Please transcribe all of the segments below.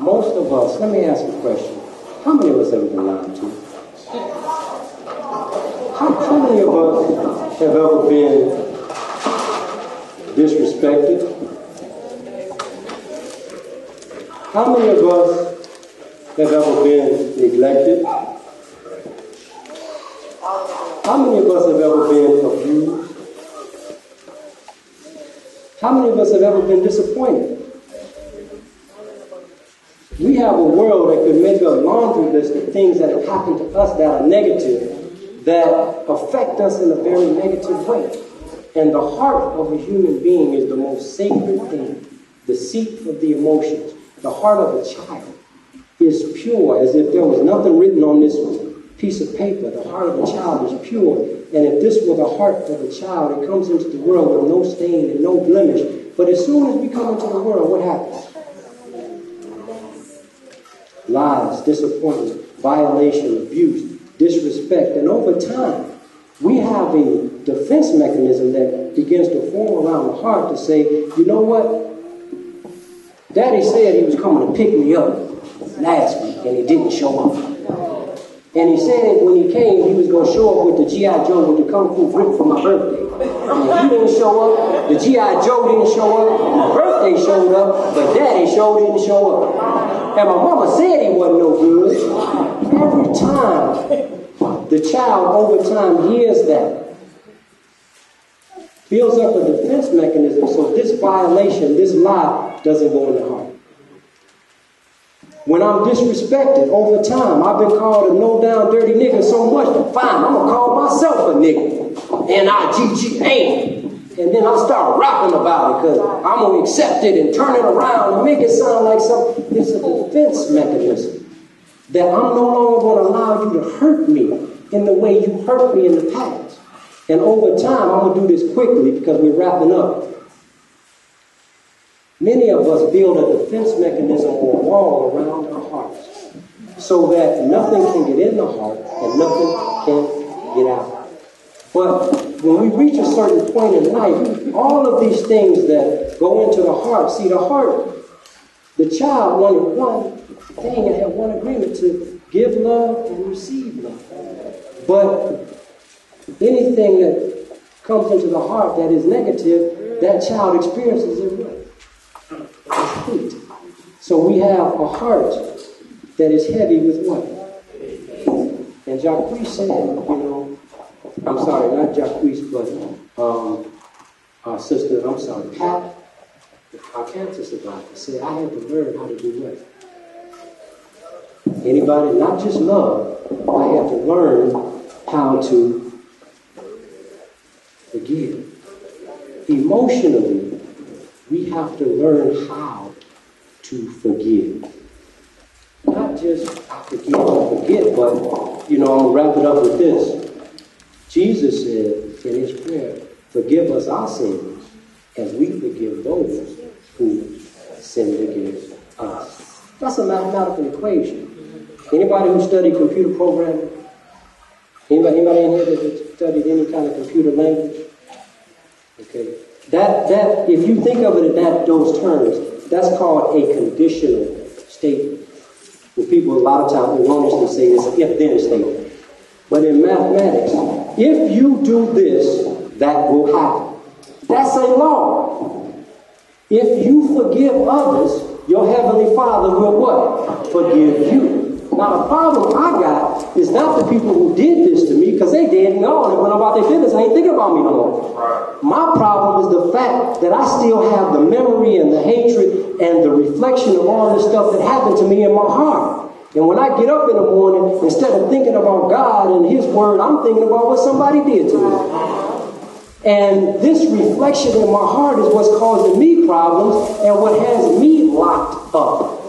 most of us, let me ask a question. How many of us have been lied to? How, how many of us have ever been disrespected? How many of us have ever been neglected? How many of us have ever been abused? How many of us have ever been disappointed? We have a world that could make a laundry list of things that have happened to us that are negative, that affect us in a very negative way. And the heart of a human being is the most sacred thing, the seat of the emotions. The heart of a child is pure, as if there was nothing written on this piece of paper. The heart of a child is pure. And if this were the heart of a child, it comes into the world with no stain and no blemish. But as soon as we come into the world, what happens? Lies, disappointment, violation, abuse, disrespect. And over time, we have a defense mechanism that begins to form around the heart to say, you know what? Daddy said he was coming to pick me up last week and he didn't show up. And he said when he came, he was going to show up with the G.I. Joe with the Kung Fu grip for my birthday. And he didn't show up. The G.I. Joe didn't show up. My birthday showed up, but Daddy showed didn't show up. And my mama said he wasn't no good. Every time the child over time hears that, builds up a defense mechanism so this violation, this lie, doesn't go in the heart. When I'm disrespected over time, I've been called a no down dirty nigga so much, fine, I'm gonna call myself a nigga. N-I-G-G-A. And then I'll start rapping about it because I'm gonna accept it and turn it around and make it sound like something. It's a defense mechanism that I'm no longer gonna allow you to hurt me in the way you hurt me in the past. And over time, I'm gonna do this quickly because we're wrapping up. Many of us build a defense mechanism or wall around our hearts so that nothing can get in the heart and nothing can get out. But when we reach a certain point in life, all of these things that go into the heart, see, the heart, the child wanted one thing and had one agreement to give love and receive love. But anything that comes into the heart that is negative, that child experiences it what? hate. So we have a heart that is heavy with what? And Jacques said, you know, I'm sorry, not Jacques, but um, our sister, I'm sorry, Pat, our cancer survivor, said, I had to learn how to do what? Anybody, not just love, I had to learn how to forgive. Emotionally, we have to learn how to forgive. Not just forgive and forget, but, you know, to wrap it up with this. Jesus said in his prayer, forgive us our sins as we forgive those who sinned against us. That's a mathematical equation. Anybody who studied computer programming? Anybody, anybody in here that studied any kind of computer language? Okay. That, that, if you think of it in that, those terms, that's called a conditional statement. When people a lot of times erroneously say it's an if-then statement. But in mathematics, if you do this, that will happen. That's a law. If you forgive others, your heavenly Father will what? Forgive you. Now the problem I got is not the people who did this to me, because they dead and gone and went about their business and ain't thinking about me no more. My problem is the fact that I still have the memory and the hatred and the reflection of all this stuff that happened to me in my heart. And when I get up in the morning, instead of thinking about God and His Word, I'm thinking about what somebody did to me. And this reflection in my heart is what's causing me problems and what has me locked up.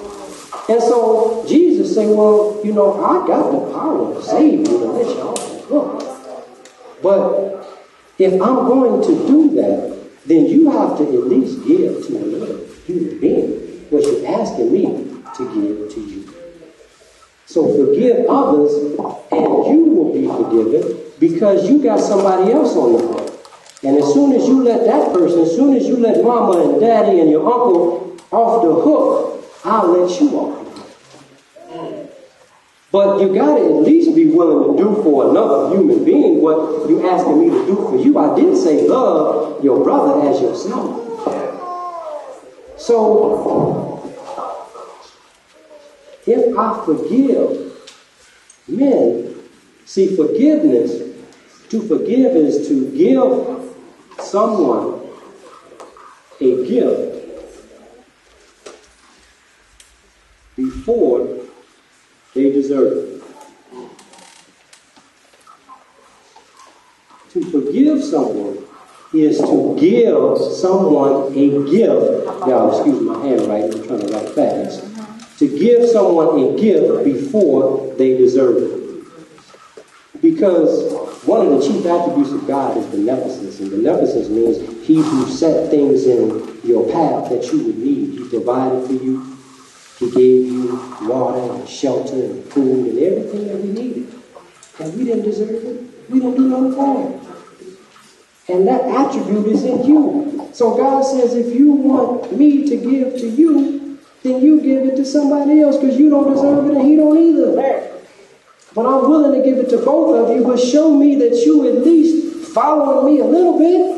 And so Jesus said, Well, you know, I got the power to save you to let you off the hook. But if I'm going to do that, then you have to at least give to another human being what you're asking me to give to you. So forgive others, and you will be forgiven because you got somebody else on the hook. And as soon as you let that person, as soon as you let mama and daddy and your uncle off the hook I'll let you off. But you gotta at least be willing to do for another human being what you're asking me to do for you. I did say love your brother as yourself. So if I forgive men, see forgiveness, to forgive is to give someone a gift before they deserve it. To forgive someone is to give someone a gift. Y'all, excuse my handwriting, I'm trying to write fast. To give someone a gift before they deserve it. Because one of the chief attributes of God is beneficence, and beneficence means He who set things in your path that you would need. He provided for you, he gave you water and shelter and food and everything that we needed. And we didn't deserve it. We don't do nothing for it. And that attribute is in you. So God says, if you want me to give to you, then you give it to somebody else because you don't deserve it and he don't either. But I'm willing to give it to both of you, but show me that you at least following me a little bit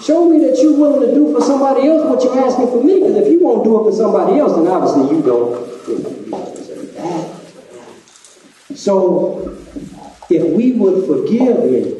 Show me that you're willing to do for somebody else what you're asking for me. Because if you won't do it for somebody else, then obviously you don't. So if we would forgive men,